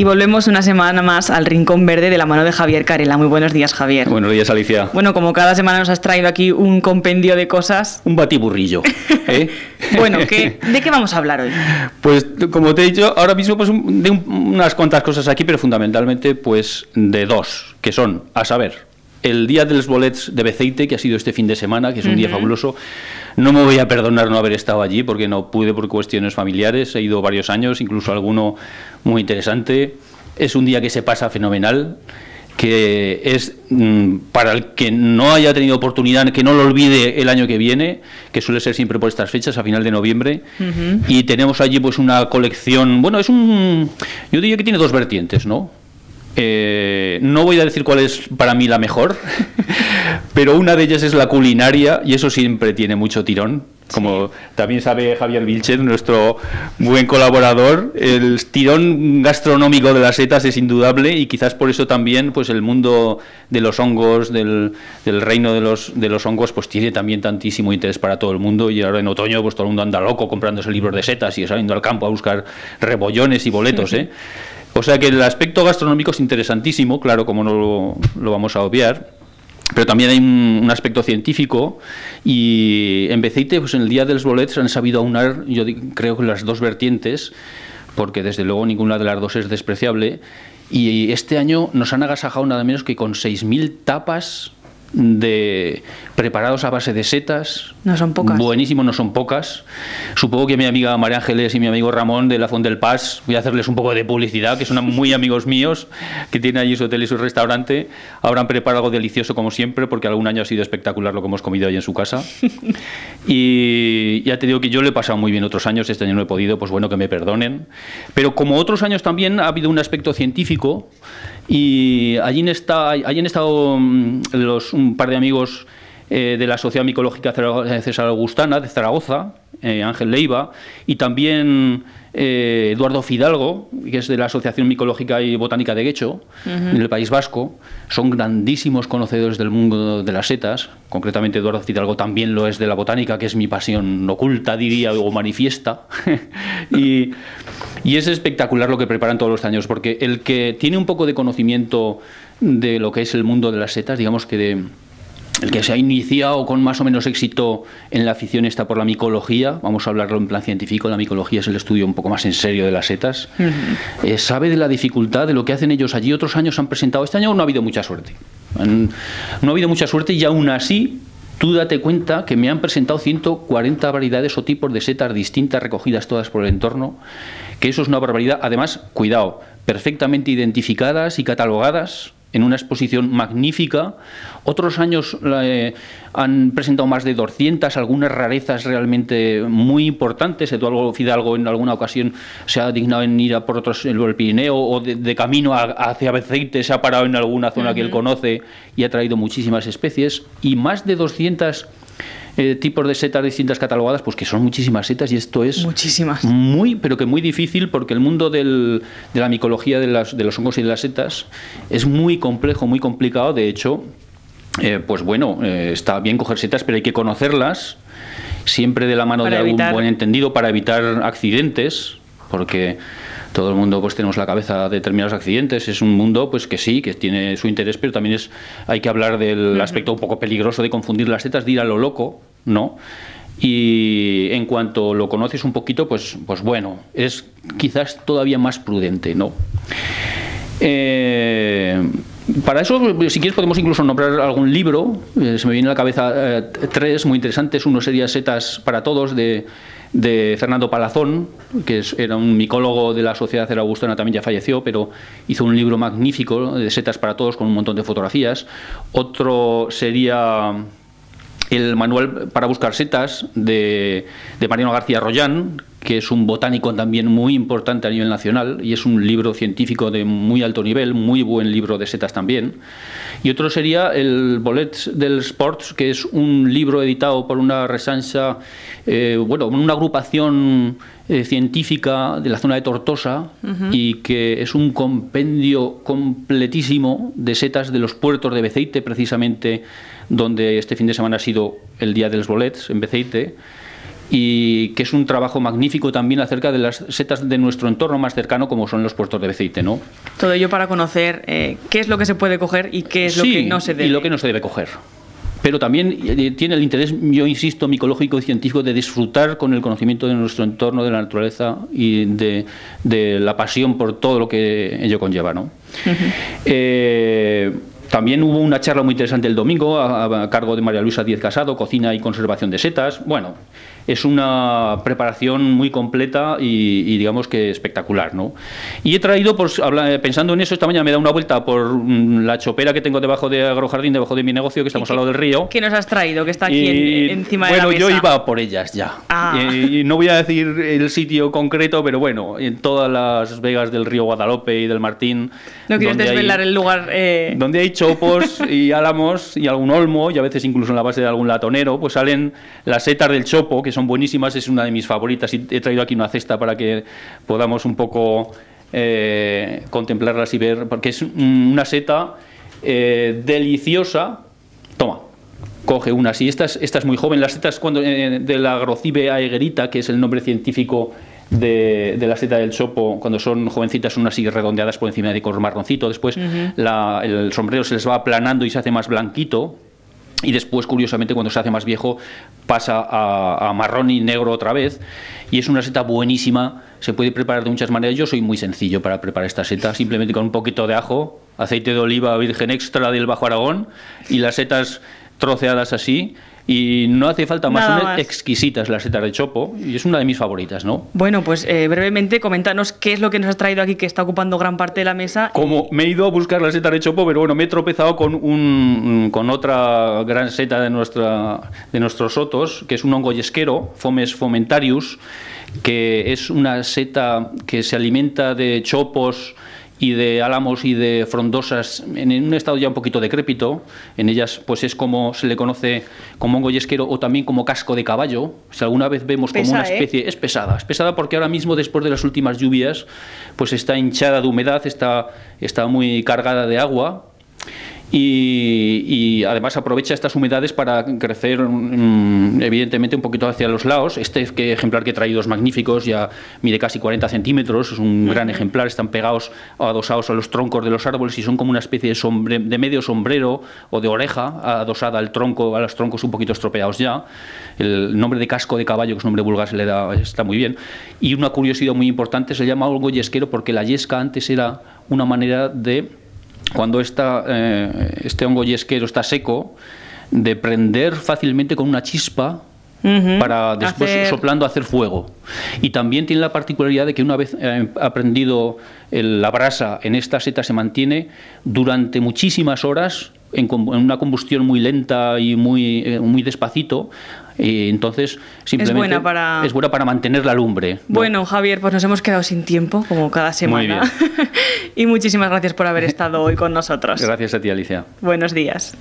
Y volvemos una semana más al Rincón Verde de la mano de Javier Carela. Muy buenos días, Javier. Buenos días, Alicia. Bueno, como cada semana nos has traído aquí un compendio de cosas. Un batiburrillo. ¿eh? bueno, ¿qué, ¿de qué vamos a hablar hoy? Pues, como te he dicho, ahora mismo pues, de unas cuantas cosas aquí, pero fundamentalmente pues de dos, que son, a saber, el día de los bolets de Beceite, que ha sido este fin de semana, que es un día fabuloso. No me voy a perdonar no haber estado allí porque no pude por cuestiones familiares. He ido varios años, incluso alguno muy interesante. Es un día que se pasa fenomenal que es mm, para el que no haya tenido oportunidad, que no lo olvide el año que viene, que suele ser siempre por estas fechas, a final de noviembre. Y tenemos allí pues una colección, bueno, es un, yo diría que tiene dos vertientes, ¿no? Eh, no voy a decir cuál es para mí la mejor, pero una de ellas es la culinaria y eso siempre tiene mucho tirón. Como también sabe Javier Vilches, nuestro buen colaborador, el tirón gastronómico de las setas es indudable y quizás por eso también pues el mundo de los hongos, del, reino de los, de los hongos, pues tiene también tantísimo interés para todo el mundo y ahora en otoño pues todo el mundo anda loco comprándose libros de setas y saliendo al campo a buscar rebollones y boletos, ¿eh? O sea que el aspecto gastronómico es interesantísimo, claro, como no lo, vamos a obviar. Pero también hay un, aspecto científico y en Beceite, pues en el Día de los Bolets han sabido aunar, yo creo que las dos vertientes, porque desde luego ninguna de las dos es despreciable. Y este año nos han agasajado nada menos que con 6.000 tapas de preparados a base de setas. No son pocas. Buenísimo, no son pocas. Supongo que mi amiga María Ángeles y mi amigo Ramón de la Font del Paz, voy a hacerles un poco de publicidad, que son muy amigos míos, que tienen allí su hotel y su restaurante, habrán preparado algo delicioso como siempre, porque algún año ha sido espectacular lo que hemos comido ahí en su casa. y ya te digo que yo le he pasado muy bien otros años, este año no he podido, pues bueno, que me perdonen. Pero como otros años también ha habido un aspecto científico y allí, está, allí han estado mm, los, un par de amigos eh, de la Sociedad Micológica César Augustana de Zaragoza, eh, Ángel Leiva, y también eh, Eduardo Fidalgo, que es de la Asociación Micológica y Botánica de Guecho, en el País Vasco. Son grandísimos conocedores del mundo de las setas. Concretamente, Eduardo Fidalgo también lo es de la botánica, que es mi pasión oculta, diría, o manifiesta. y y es espectacular lo que preparan todos los años, porque el que tiene un poco de conocimiento de lo que es el mundo de las setas, digamos que de, el que se ha iniciado con más o menos éxito en la afición está por la micología, vamos a hablarlo en plan científico, la micología es el estudio un poco más en serio de las setas, eh, sabe de la dificultad de lo que hacen ellos allí. Otros años han presentado, este año no ha habido mucha suerte. no ha habido mucha suerte y aún así Tú date cuenta que me han presentado 140 variedades o tipos de setas distintas recogidas todas por el entorno, que eso es una barbaridad. Además, cuidado, perfectamente identificadas y catalogadas en una exposición magnífica. Otros años eh, han presentado más de 200, algunas rarezas realmente muy importantes. Eduardo Fidalgo en alguna ocasión se ha dignado en ir a por otros, en el Pirineo o de, camino hacia Beceite, se ha parado en alguna zona que él conoce y ha traído muchísimas especies. Y más de 200 eh, tipos de setas distintas catalogadas, pues que son muchísimas setas y esto es muchísimas. muy, pero que muy difícil porque el mundo de la micología de, los hongos y de las setas es muy complejo, muy complicado. De hecho, eh, pues bueno, eh, está bien coger setas, pero hay que conocerlas siempre de la mano de algún buen entendido para evitar accidentes, porque todo el mundo pues tenemos la cabeza de determinados accidentes es un mundo pues que sí que tiene su interés pero también es hay que hablar del aspecto un poco peligroso de confundir las setas de ir a lo loco no y en cuanto lo conoces un poquito pues pues bueno es quizás todavía más prudente no eh, para eso, si quieres, podemos incluso nombrar algún libro. Eh, se me viene a la cabeza eh, tres muy interesantes. Uno sería Setas para Todos, de de Fernando Palazón, que era un micólogo de la Sociedad Augustana, también ya falleció, pero hizo un libro magnífico de setas para todos con un montón de fotografías. Otro sería el manual para buscar setas de, de Mariano García Rollán, que es un botánico también muy importante a nivel nacional y es un libro científico de muy alto nivel, muy buen libro de setas también. Y otro sería el Bolet del Sports, que es un libro editado por una resancha, eh, bueno, una agrupación eh, científica de la zona de Tortosa y que es un compendio completísimo de setas de los puertos de Beceite, precisamente donde este fin de semana ha sido el día de los bolets en Beceite y que es un trabajo magnífico también acerca de las setas de nuestro entorno más cercano como son los puertos de Beceite, ¿no? Todo ello para conocer eh, qué es lo que se puede coger y qué es lo que no se debe. y lo que no se debe coger pero también eh, tiene el interés, yo insisto, micológico y científico de disfrutar con el conocimiento de nuestro entorno, de la naturaleza y de, la pasión por todo lo que ello conlleva. ¿no? Eh, también hubo una charla muy interesante el domingo a, a cargo de María Luisa Díez Casado, Cocina y Conservación de Setas. Bueno, es una preparación muy completa y, digamos que espectacular. ¿no? Y he traído, pues, pensando en eso, esta mañana me dado una vuelta por mm, la chopera que tengo debajo de Agrojardín, debajo de mi negocio, que estamos al lado del río. ¿Qué nos has traído? Que está aquí encima de la mesa. Bueno, yo iba por ellas ya. Ah. Y, no voy a decir el sitio concreto, pero bueno, en todas las vegas del río Guadalupe y del Martín. No quieres desvelar el lugar. Eh... Donde hay chopos y álamos y algún olmo, y a veces incluso en la base de algún latonero, pues salen las setas del chopo, que son buenísimas, es una de mis favoritas y he traído aquí una cesta para que podamos un poco eh, contemplarlas y ver, porque es una seta eh, deliciosa. Toma, coge una así. Esta es, esta es muy joven. Las setas cuando, eh, de la Agrocibe aegerita, que es el nombre científico de, la seta del chopo, cuando son jovencitas, son así redondeadas por encima de color marroncito. Después el sombrero se les va aplanando y se hace más blanquito y después, curiosamente, cuando se hace más viejo, pasa a, marrón y negro otra vez. Y es una seta buenísima, se puede preparar de muchas maneras. Yo soy muy sencillo para preparar esta seta, simplemente con un poquito de ajo, aceite de oliva virgen extra del Bajo Aragón y las setas troceadas así y no hace falta más, son exquisitas las setas de chopo y es una de mis favoritas, ¿no? Bueno, pues eh, brevemente coméntanos qué es lo que nos has traído aquí que está ocupando gran parte de la mesa. Como me he ido a buscar la seta de chopo, pero bueno, me he tropezado con un con otra gran seta de nuestra de nuestros sotos, que es un hongo yesquero, Fomes fomentarius, que es una seta que se alimenta de chopos y de álamos y de frondosas en un estado ya un poquito decrépito. En ellas pues es como se le conoce como hongo yesquero o también como casco de caballo. Si alguna vez vemos como una ¿eh? especie... Es pesada, es pesada porque ahora mismo después de las últimas lluvias pues está hinchada de humedad, está, está muy cargada de agua y, además aprovecha estas humedades para crecer mm, evidentemente un poquito hacia los lados. Este ejemplar que he traído es magnífico, ya mide casi 40 centímetros, es un gran ejemplar, están pegados o adosados a los troncos de los árboles y son como una especie de, de medio sombrero o de oreja adosada al tronco, a los troncos un poquito estropeados ya. El nombre de casco de caballo, que es un nombre vulgar, se le da, está muy bien. Y una curiosidad muy importante, se llama algo yesquero porque la yesca antes era una manera de cuando eh, este hongo yesquero está seco, de prender fácilmente con una chispa para después soplando hacer fuego. Y también tiene la particularidad de que una vez eh, ha prendido la brasa en esta seta se mantiene durante muchísimas horas en, una combustión muy lenta y muy, eh, muy despacito. Y entonces, simplemente es buena, para... es buena para mantener la lumbre. Bueno, Javier, pues nos hemos quedado sin tiempo, como cada semana. y muchísimas gracias por haber estado hoy con nosotros. Gracias a ti, Alicia. Buenos días.